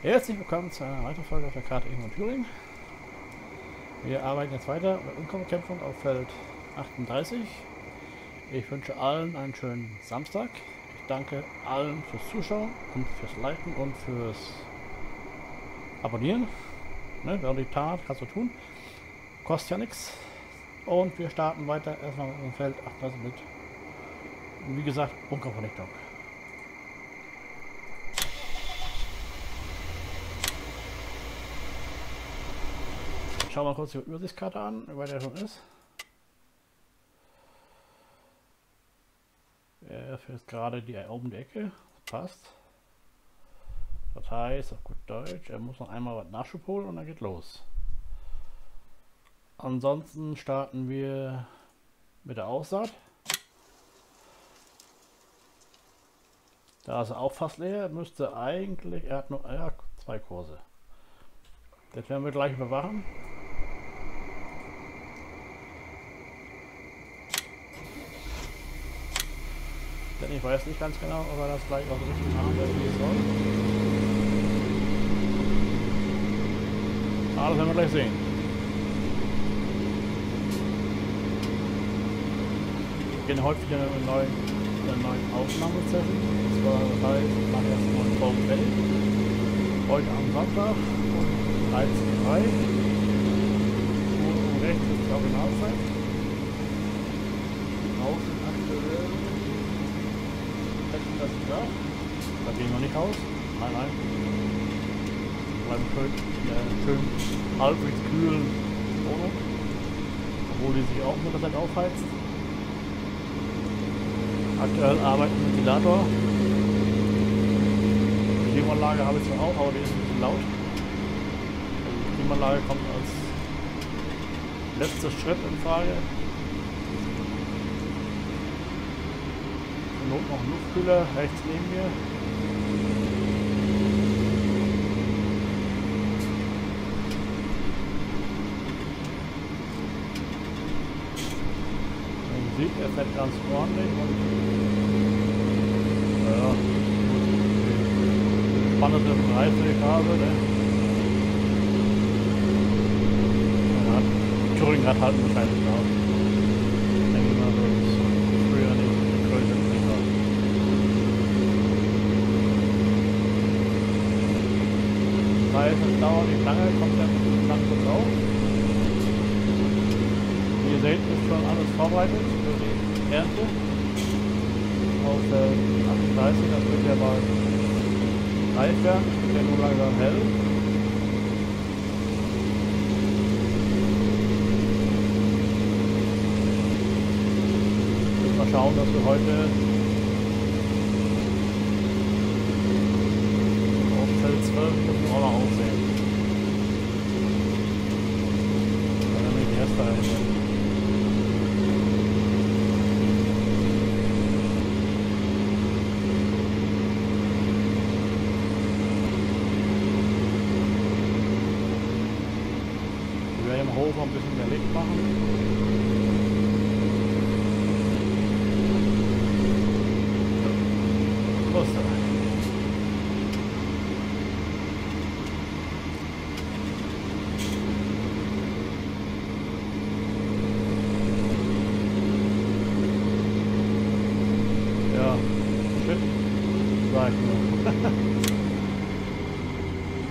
Herzlich willkommen zu einer weiteren Folge auf der Karte Ingwer Thüringen. Wir arbeiten jetzt weiter mit Unkommbekämpfung auf Feld 38. Ich wünsche allen einen schönen Samstag. Ich danke allen fürs Zuschauen und fürs Liken und fürs Abonnieren. Ne, wer die tat, kannst du tun. Kostet ja nichts. Und wir starten weiter erstmal mit dem Feld 38 mit, wie gesagt, Bunkervernichtung. Schauen wir kurz die Übersichtskarte an, wie weit er schon ist. Er fährt gerade die oben die Ecke. passt. Das heißt, auf gut Deutsch, er muss noch einmal was Nachschub holen und dann geht los. Ansonsten starten wir mit der Aussaat. Da ist er auch fast leer, müsste eigentlich, er hat nur ja, zwei Kurse. Das werden wir gleich überwachen. Denn ich weiß nicht ganz genau, ob er das gleich auch richtig machen wird, wie es soll. Aber das werden wir gleich sehen. Wir gehen heute wieder mit einer neuen, einer neuen Aufnahmesession. Das war das heißt, ich mache erst mal einen Baum fertig. Heute am Sonntag um 13.03 Uhr. Und rechts ist die Originalzeit. Draußen aktuell ist klar. Da gehen wir nicht raus. Nein, nein. Bleiben schön der schön halbwegs kühlen Wohnung. Obwohl die sich auch mit der Zeit aufheizt. Aktuell arbeitet ein Ventilator. Die Klimaanlage habe ich zwar auch, aber die ist ein bisschen laut. Die Klimaanlage kommt als letzter Schritt in Frage. Not noch ein Luftkühler rechts neben mir. Man sieht, er fährt ganz ordentlich und ja, spannende Reisephase, ne? Thüringen hat halt wahrscheinlich auch. weil es dauert nicht lange, kommt der dann kurz auf. Wie ihr seht, ist schon alles vorbereitet für die Ernte. Auf der 38, das wird ja mal reif werden, wird ja nur langsam hell. Mal schauen, dass wir heute Feld 12 muss man auch noch aussehen. Dann bin ich die erste Reihe. Wir werden im Hof ein bisschen mehr Licht machen.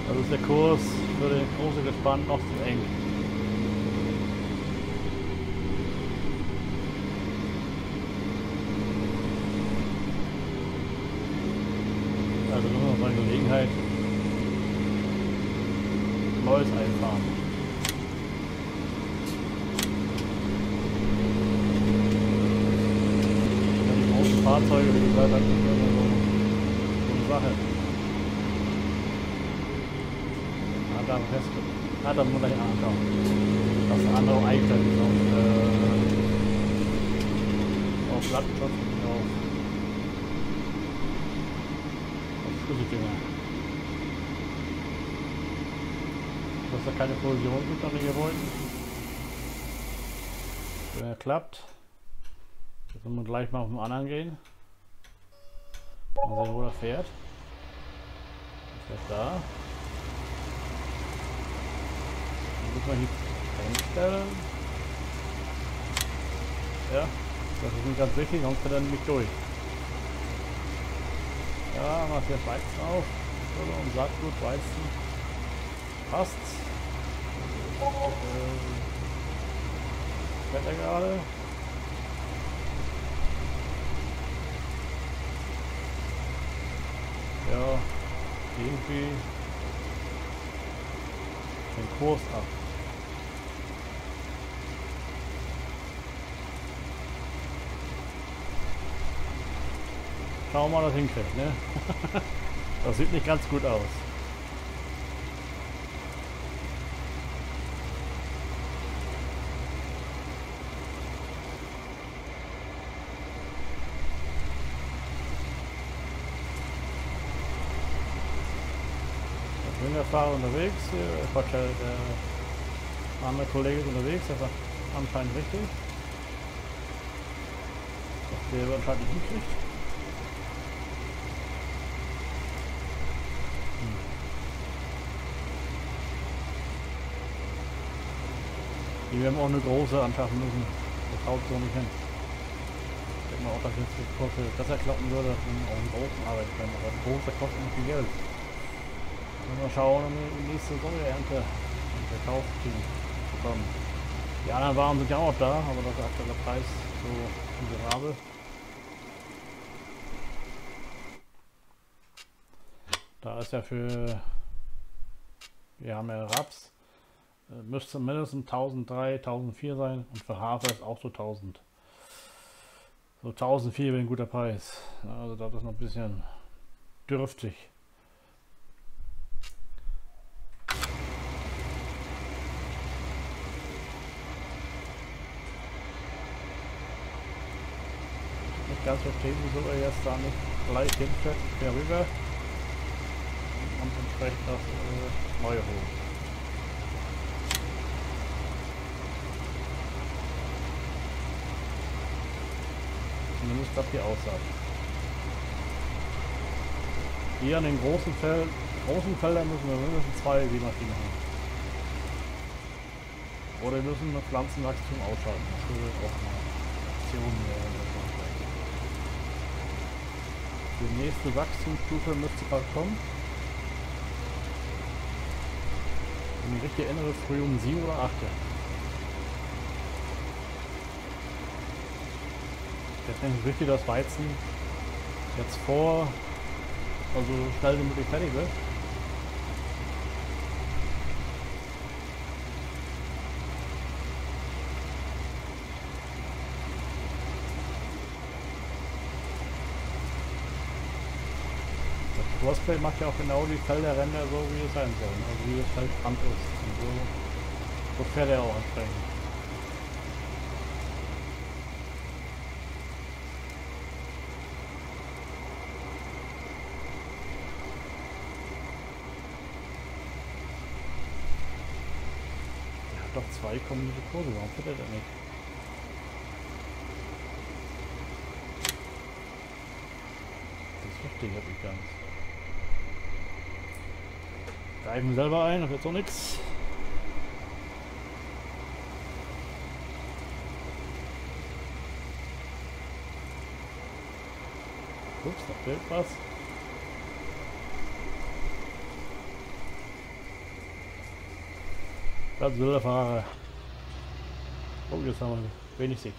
Also ist der Kurs für den großen Gespann noch zu eng. Also nur noch mal Gelegenheit. Neues einfahren. Die großen Fahrzeuge, wie gesagt, hat immer so eine Sache. Da fest. Ah, dann muss ich anschauen. Das andere einstellen ist auf, äh, auf Landschutz und auf, auf Schlüsseldinger. Dass da keine Kollision gibt an den Gebäuden. Wenn er klappt, jetzt müssen wir gleich mal auf den anderen gehen. Mal sehen, wo er fährt. Er fährt da. Muss man hier einstellen. Ja, das ist nicht ganz wichtig, sonst fällt er nämlich durch. Ja, macht jetzt Weizen auf. Und Saatgut, Weizen. Passt. Äh, Wetter gerade. Ja, irgendwie den Kurs ab. Schauen wir mal, das hinkriegt, ne? das sieht nicht ganz gut aus. Fahrer unterwegs, äh, Quatsch, der andere Kollege ist unterwegs, der sagt anscheinend richtig. Was der anscheinend nicht hinkriegt. Die werden auch eine große anschaffen müssen. Das haut so nicht hin. Ich denke mal auch, dass jetzt die Kurse besser klappen würde, dass man auch einen großen arbeiten können. Aber ein großer kostet nicht viel Geld. Mal schauen, um die nächste Säureernte verkauft zu bekommen. Die anderen Waren sind ja auch da, aber das aktuelle Preis so miserabel. Da ist ja für, wir haben ja Raps, müsste mindestens 1003, 1004 sein und für Hafer ist auch so 1000. So 1004 wäre ein guter Preis. Also das ist noch ein bisschen dürftig. ganz verstehen, wieso er jetzt da nicht gleich hinfährt, quer rüber und entsprechend das äh, neue holen. Zumindest das hier aussagt. Hier an den großen, Fel großen Feldern müssen wir mindestens zwei Seemaschinen haben. Oder wir müssen das Pflanzenwachstum ausschalten. Das würde auch mal Optionen werden. Die nächste Wachstumsstufe müsste bald kommen. Wenn ich richtig erinnere, früh um 7 oder 8. Deswegen ist wichtig, dass Weizen jetzt vor, also schnell wie möglich fertig wird. Crossplay macht ja auch genau die Felderränder so, wie es sein soll. Also wie es halt Brand ist. Und so, so fährt er auch entsprechend. Er hat doch zwei kommende Kurse, warum fährt er denn nicht? Das verstehe ich nicht ganz. Greifen selber ein, das wird so nichts. Ups, da fehlt was. Das will der Fahrer. Oh, jetzt haben wir wenig Sicht.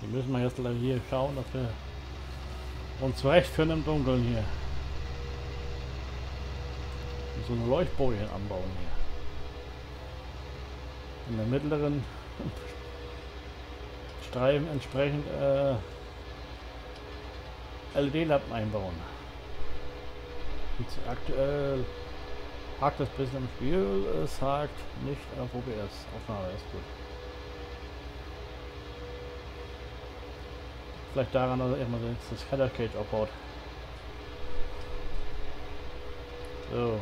Wir müssen wir jetzt hier schauen, dass wir uns zurechtfinden im Dunkeln hier so eine Leuchtboje anbauen hier. In der mittleren Streifen entsprechend äh, LED-Lampen einbauen. Jetzt aktuell hakt das bisschen im Spiel, es hakt nicht auf OBS. Aufnahme ist gut. Vielleicht daran, dass er erstmal das Header Cage abbaut. So.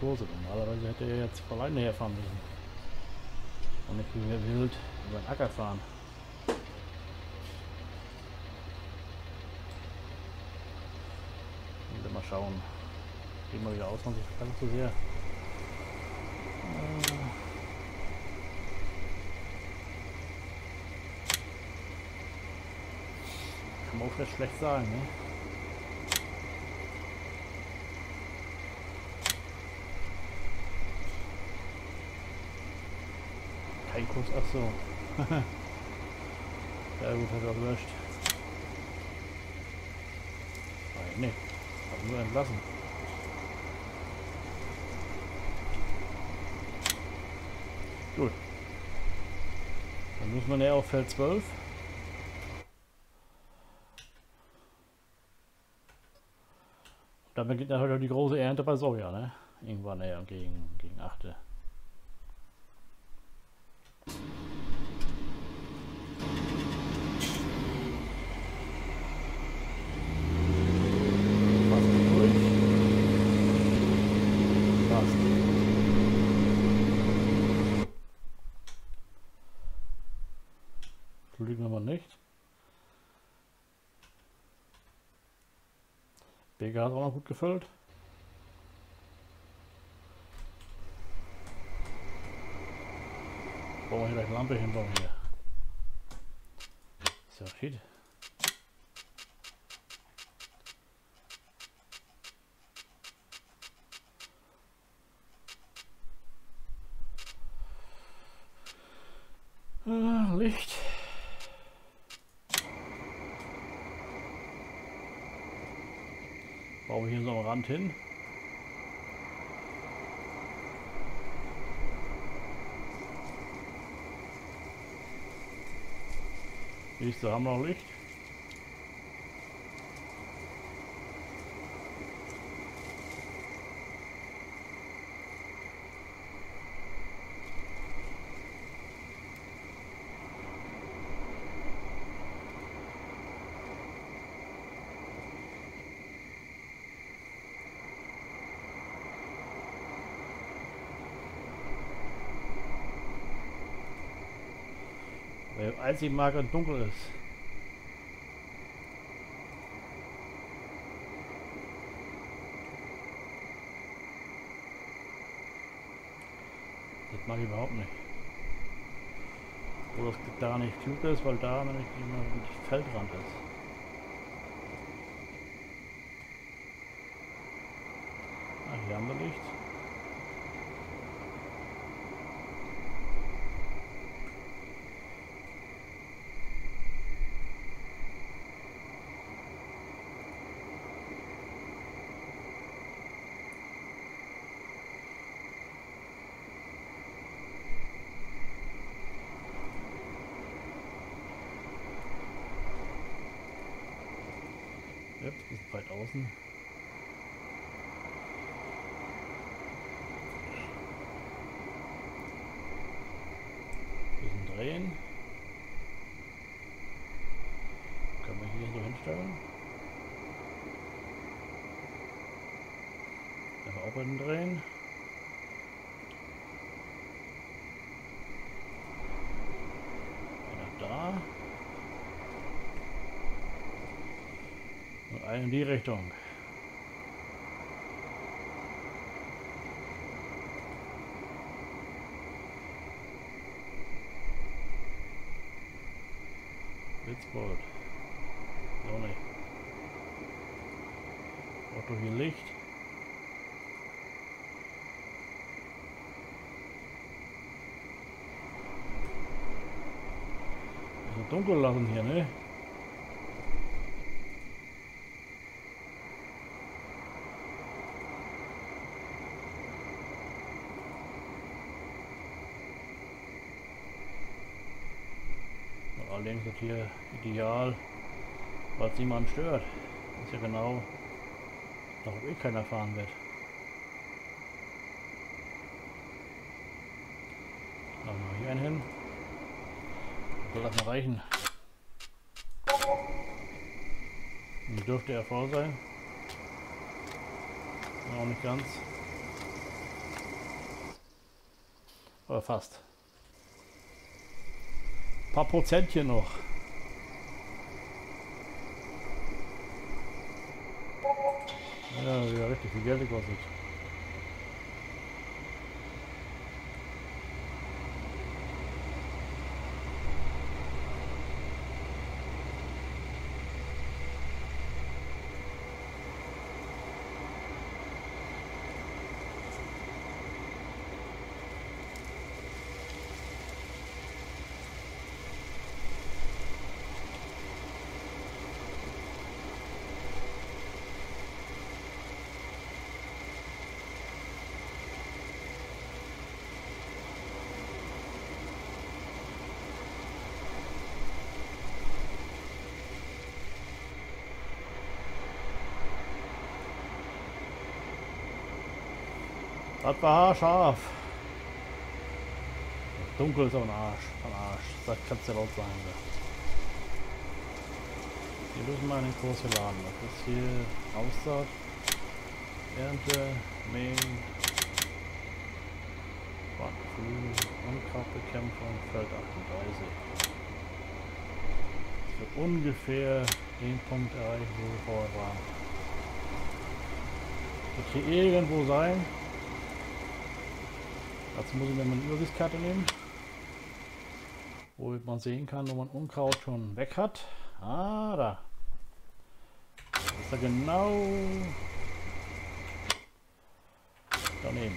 Kurse. Normalerweise hätte er jetzt alleine herfahren müssen. Und nicht wie wild über den Acker fahren. Und mal schauen. Gehen wir wieder aus, man sich ganz zu sehr. Äh. Kann man auch schlecht, schlecht sagen, ne? Kein Kurs, ach so. ja gut, hat er gelöscht. Nein, ne, hab nur entlassen. Gut. Dann muss man ja auf Feld 12. Dann beginnt natürlich auch die große Ernte bei Soja, ne? Irgendwann eher gegen, gegen 8. Lügen aber nicht. Bega hat auch noch gut gefüllt. Bauen wir hier gleich eine Lampe hinbauen hier. So, shit. Ah, Licht. Wir hier so am Rand hin. Siehst du, haben noch Licht. Einzig mager dunkel ist. Das mag ich überhaupt nicht. Wo das da nicht klug ist, weil da nämlich immer ein Feldrand ist. Ah, hier haben wir Licht. Yep, ist weit außen. Bisschen drehen. Können wir hier so hinstellen. Einfach auch drehen. Einer da. Einen in die Richtung. Blitzboot. So nicht. Otto hier Licht. Also dunkel lassen hier, ne? Allerdings ist hier ideal, weil es stört. Das ist ja genau, da wo eh keiner fahren wird. Machen wir hier einen hin. Soll das mal reichen? Und dürfte er voll sein. Auch nicht ganz. Aber fast. paar Prozentchen noch. Ja, wieder richtig viel Geld gekostet. Das war haarscharf. Dunkel ist am Arsch. Am Arsch. Das kann es ja laut sein. Ja. Hier müssen wir einen Kurs hier laden. Das ist hier Aussaat, Ernte, Mähen, Backflügel, Unkrautbekämpfung, Feld 38. Das wird ungefähr den Punkt erreichen, wo wir vorher waren. Wird hier irgendwo sein. Dazu muss ich mir mal eine Übersichtskarte nehmen, wo man sehen kann, wo man Unkraut schon weg hat. Ah, da. Das ist er genau daneben.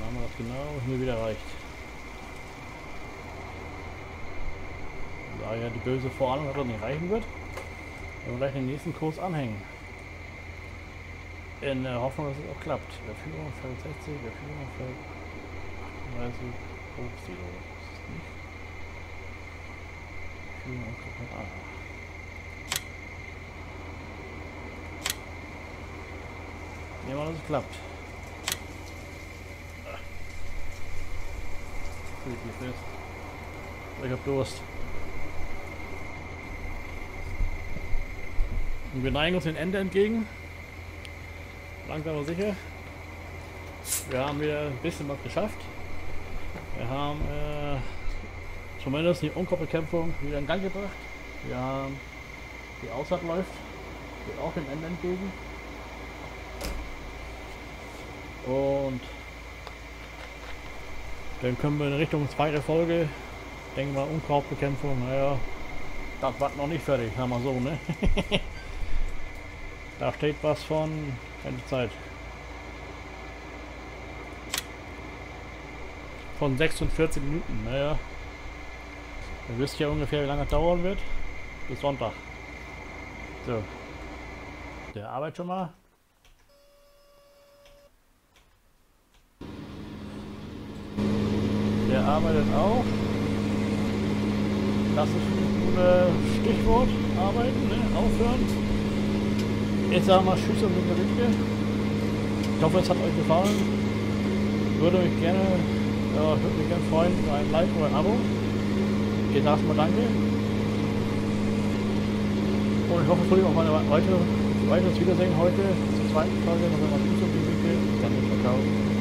Dann haben wir das genau hier wieder erreicht. Da ja die böse Vorahnung, dass das nicht reichen wird. Wir gleich den nächsten Kurs anhängen. In der Hoffnung, dass es auch klappt. Der Führung fällt 60, der Führung fällt 38, Hochsilo. Das ist nicht. Führung komplett an. Nehmen wir, dass es klappt. Ich hab Durst. Und wir neigen uns dem Ende entgegen. Langsam aber sicher. Wir haben wieder ein bisschen was geschafft. Wir haben äh, zumindest die Unkoppelkämpfung wieder in Gang gebracht. Wir haben die Aussaat läuft. Geht auch dem Ende entgegen. Und dann können wir in Richtung zweite Folge, denken wir Unkrautbekämpfung, naja, das war noch nicht fertig, haben wir so, ne? Da steht was von... Keine Zeit. Von 46 Minuten, naja. Ihr wisst ja ungefähr, wie lange es dauern wird. Bis Sonntag. So. Der arbeitet schon mal. Der arbeitet auch. Das ist ein äh, Stichwort. Arbeiten, ne? Aufhören. Ich sage mal Tschüss und Winke. Ich hoffe, es hat euch gefallen. Würde mich gerne, ja, würde mich gerne freuen über ein Like oder ein Abo. Ich sage mal Danke. Und ich hoffe, es auf eine weitere, weiteres Wiedersehen heute zur zweiten Folge. Noch einmal Tschüss und Winke. Dann ciao.